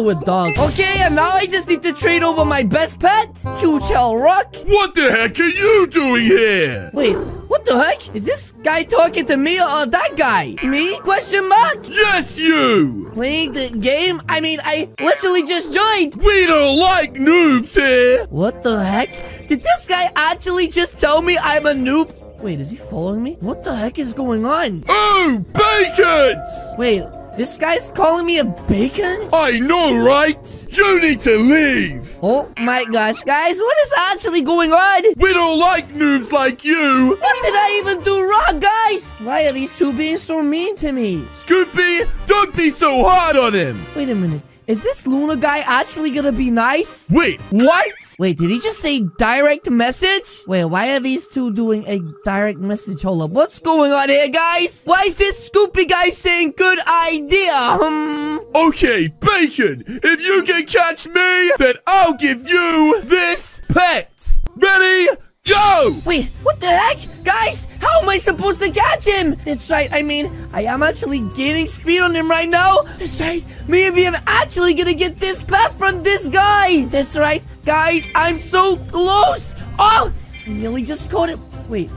with dog. Okay, and now I just need to trade over my best pet, Huge Hell Rock. What the heck are you doing here? Wait, what the heck? Is this guy talking to me or that guy? Me? Question mark? Yes, you! Playing the game? I mean, I literally just joined. We don't like noobs here! What the heck? Did this guy actually just tell me I'm a noob? Wait, is he following me? What the heck is going on? Oh, bacons! Wait, this guy's calling me a bacon? I know, right? You need to leave! Oh my gosh, guys, what is actually going on? We don't like noobs like you! What did I even do wrong, guys? Why are these two being so mean to me? Scoopy, don't be so hard on him! Wait a minute. Is this Luna guy actually gonna be nice? Wait, what? Wait, did he just say direct message? Wait, why are these two doing a direct message? Hold up, what's going on here, guys? Why is this Scoopy guy saying good idea? Hmm. Okay, Bacon, if you can catch me, then I'll give you this pet. Ready? Go! Wait, what the heck? Guys, how am I supposed to catch him? That's right, I mean, I am actually gaining speed on him right now. That's right, maybe I'm actually gonna get this pet from this guy. That's right, guys, I'm so close. Oh, I nearly just caught him. Wait,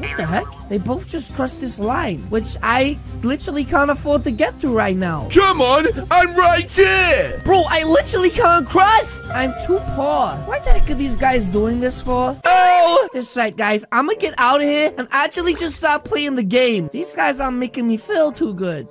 what the heck? They both just crossed this line, which I literally can't afford to get to right now. Come on, I'm right here! Bro, I literally can't cross! I'm too poor. Why the heck are these guys doing this for? Oh! This right, guys. I'm gonna get out of here and actually just stop playing the game. These guys aren't making me feel too good.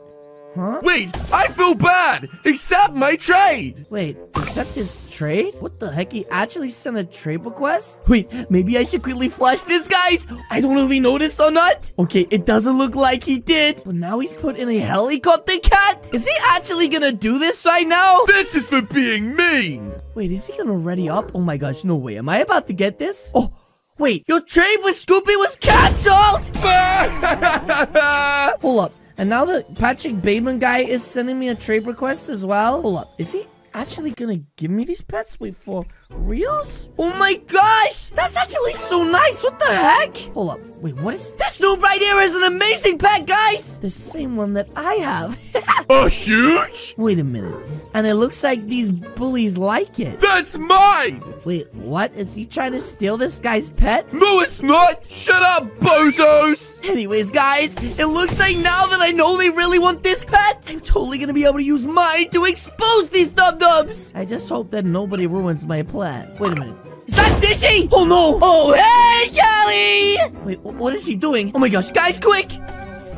Huh? Wait, I feel bad! Accept my trade! Wait, accept his trade? What the heck? He actually sent a trade request? Wait, maybe I should quickly flush this, guys! I don't know if he noticed or not. Okay, it doesn't look like he did. But now he's put in a helicopter cat? Is he actually gonna do this right now? This is for being mean! Wait, is he gonna ready up? Oh my gosh, no way. Am I about to get this? Oh, wait, your trade with Scoopy was cancelled! Hold up. And now the Patrick Bateman guy is sending me a trade request as well. Hold up. Is he actually gonna give me these pets? Wait, for reals? Oh my gosh! That's actually so nice! What the heck? Hold up. Wait, what is this noob right here is an amazing pet, guys! The same one that I have. a oh, huge? Wait a minute. And it looks like these bullies like it. That's mine! Wait, what? Is he trying to steal this guy's pet? No, it's not! Shut up, bozos! Anyways, guys, it looks like now that I know they really want this pet, I'm totally gonna be able to use mine to expose these dub-dubs. I just hope that nobody ruins my plan. Wait a minute. Is that Dishy? Oh no! Oh, hey, Callie! Wait, what is he doing? Oh my gosh, guys, quick!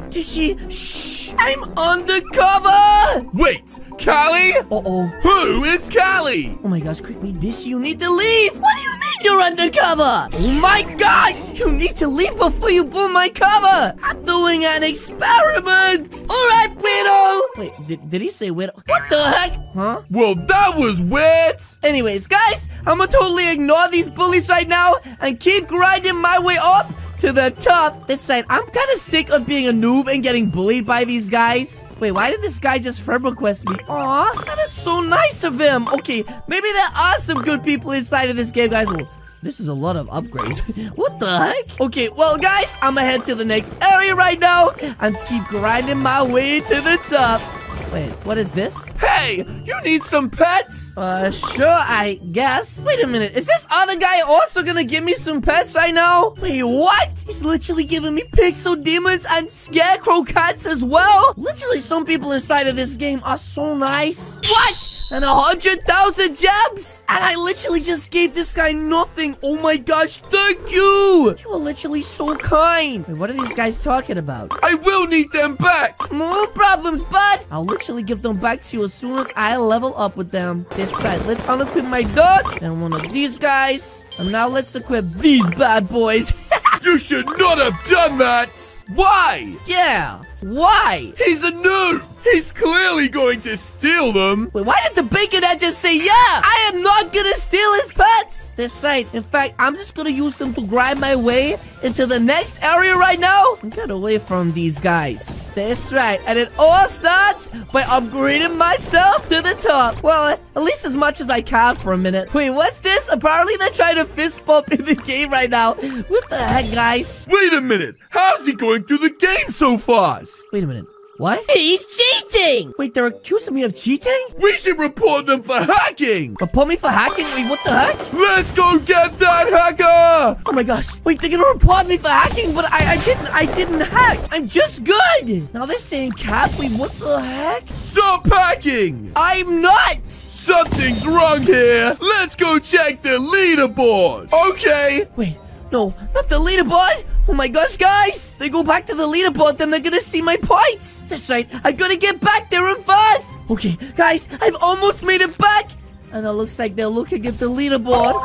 Dishy, shh! I'm undercover! Wait, Callie? Uh-oh. Who is Callie? Oh my gosh, quickly, Dishy, you need to leave! What do you mean you're undercover? Oh my gosh! You need to leave before you blow my cover! I'm doing an experiment! Alright, weirdo! Wait, did, did he say weirdo? What the heck? Huh? Well, that was weird! Anyways, guys, I'm gonna totally ignore these bullies right now and keep grinding my way up to the top. This side, I'm kind of sick of being a noob and getting bullied by these guys. Wait, why did this guy just friend request me? Aw, that is so nice of him. Okay, maybe there are some good people inside of this game, guys. Well, this is a lot of upgrades. what the heck? Okay, well, guys, I'm gonna head to the next area right now and keep grinding my way to the top. Wait, what is this? Hey, you need some pets? Uh, sure, I guess. Wait a minute, is this other guy also gonna give me some pets right now? Wait, what? He's literally giving me pixel demons and scarecrow cats as well? Literally, some people inside of this game are so nice. What? And a hundred thousand gems. And I literally just gave this guy nothing. Oh my gosh, thank you. You are literally so kind. Wait, what are these guys talking about? I will need them back. No problems, bud. I'll literally give them back to you as soon as I level up with them. This side, let's unequip my duck and one of these guys. And now let's equip these bad boys. you should not have done that. Why? Yeah. Why? He's a noob! He's clearly going to steal them! Wait, why did the bacon head just say yeah? I am not gonna steal his pets! This right. In fact, I'm just gonna use them to grind my way into the next area right now. Get away from these guys. That's right. And it all starts by upgrading myself to the top. Well, at least as much as I can for a minute. Wait, what's this? Apparently they're trying to fist bump in the game right now. What the heck, guys? Wait a minute. How's he going through the game so fast? Wait a minute. What? He's cheating! Wait, they're accusing me of cheating? We should report them for hacking. Report me for hacking? Wait, what the heck? Let's go get that hacker. Oh my gosh. Wait, they're gonna report me for hacking, but I, I didn't, I didn't hack. I'm just good. Now they're saying cap. Wait, what the heck? Stop hacking. I'm not. Something's wrong here. Let's go check the leaderboard. Okay. Wait, no, not the leaderboard. Oh my gosh, guys! They go back to the leaderboard, then they're gonna see my points! That's right, I gotta get back there and fast! Okay, guys, I've almost made it back! And it looks like they're looking at the leaderboard.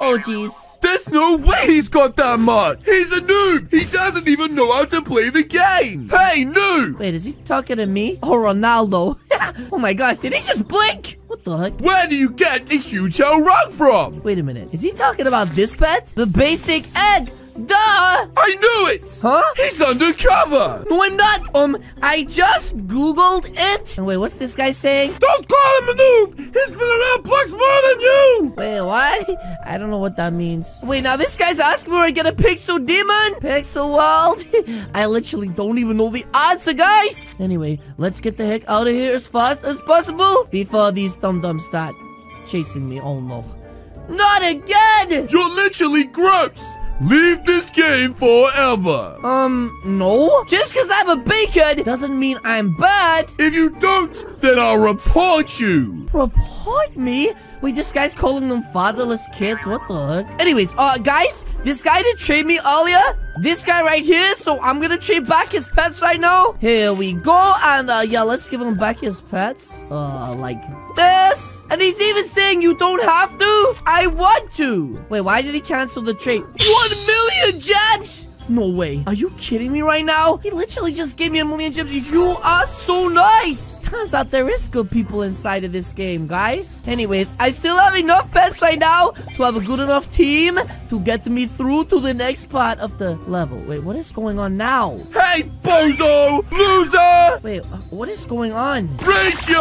Oh, jeez. There's no way he's got that much. He's a noob. He doesn't even know how to play the game. Hey, noob. Wait, is he talking to me? Or Ronaldo? oh my gosh, did he just blink? What the heck? Where do you get the huge hell rock from? Wait a minute. Is he talking about this pet? The basic egg? Duh! I knew it! Huh? He's undercover! No, I'm not! Um, I just googled it! And wait, what's this guy saying? Don't call him a noob! He's been around blocks more than you! Wait, what? I don't know what that means. Wait, now this guy's asking where I get a Pixel Demon? Pixel World? I literally don't even know the answer, guys! Anyway, let's get the heck out of here as fast as possible before these dum-dums start chasing me. Oh, no. Not again! You're literally gross! Leave this game forever! Um, no. Just because I'm a bacon doesn't mean I'm bad. If you don't, then I'll report you! Report me? Wait, this guy's calling them fatherless kids? What the heck? Anyways, uh, guys, this guy did trade me earlier. This guy right here, so I'm gonna trade back his pets right now. Here we go, and uh, yeah, let's give him back his pets. Uh, like this. And he's even saying you don't have to. I want to. Wait, why did he cancel the trade? One million gems! No way. Are you kidding me right now? He literally just gave me a million gems. You are so nice. Turns out there is good people inside of this game, guys. Anyways, I still have enough pets right now to have a good enough team to get me through to the next part of the level. Wait, what is going on now? Hey, bozo! Loser! Wait, uh, what is going on? Ratio!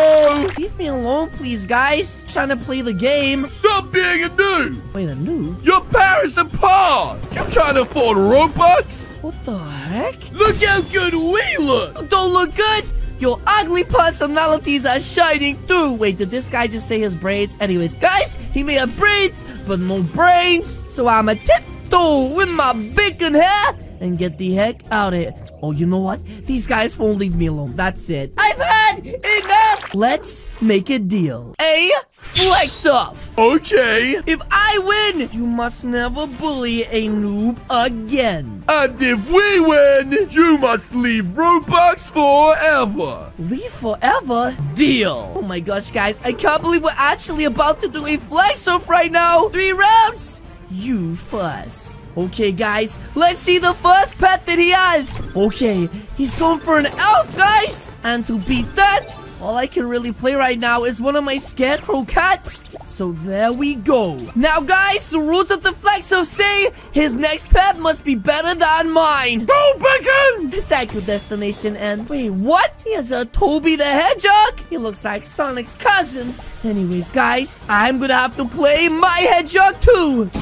Leave me alone, please, guys. trying to play the game. Stop being a noob! Wait, a noob? Your parents are poor! You trying to afford Robux! What the heck? Look how good we look! Don't look good! Your ugly personalities are shining through. Wait, did this guy just say his braids? Anyways, guys, he may have braids, but no brains. So I'm a tiptoe with my bacon hair and get the heck out of here. Oh, you know what? These guys won't leave me alone. That's it. I've had enough. Let's make a deal. A flex off. Okay. If I win, you must never bully a noob again. And if we win, you must leave Roblox forever. Leave forever? Deal. Oh my gosh, guys. I can't believe we're actually about to do a flex off right now. Three rounds. You first. Okay, guys, let's see the first pet that he has. Okay, he's going for an elf, guys. And to beat that, all I can really play right now is one of my scarecrow cats. So there we go. Now, guys, the rules of the flex off say his next pet must be better than mine. Go, Bacon! Thank you, Destination N. Wait, what? He has a Toby the Hedgehog? He looks like Sonic's cousin. Anyways, guys, I'm gonna have to play my Hedgehog too.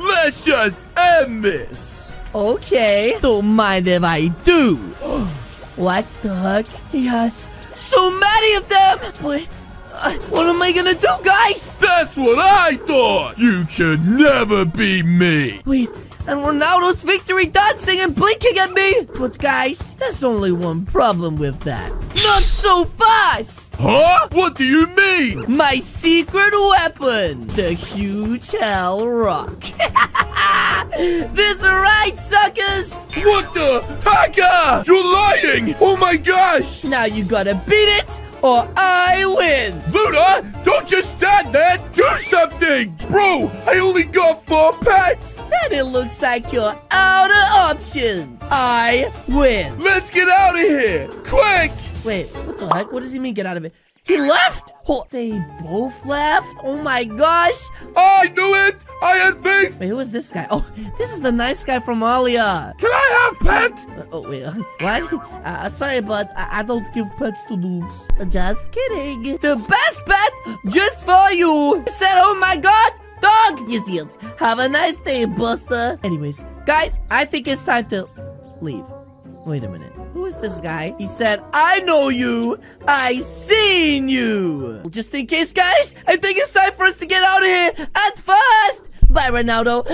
Let's just end this. Okay, don't mind if I do. what the heck? He has so many of them. But uh, what am I gonna do, guys? That's what I thought. You could never beat me. Wait, and Ronaldo's victory dancing and blinking at me. But guys, there's only one problem with that. Not so fast! Huh? What do you mean? My secret weapon, the huge hell rock. this is right, suckers! What the? Oh my gosh! Now you gotta beat it, or I win! Luna, don't just stand there! Do something! Bro, I only got four pets! Then it looks like you're out of options. I win. Let's get out of here! Quick! Wait, what the heck? What does he mean get out of it? He left? Oh, they both left? Oh my gosh. I knew it! I had faith! Wait, who is this guy? Oh, this is the nice guy from Alia. Can I have pet? Uh, oh, wait, uh, what? Uh, sorry, but I, I don't give pets to noobs. Just kidding. The best pet just for you. I said, oh my god, dog. Yes, yes. Have a nice day, Buster. Anyways, guys, I think it's time to leave. Wait a minute. Who is this guy? He said, I know you. I seen you. Just in case, guys, I think it's time for us to get out of here at first. Bye, Ronaldo.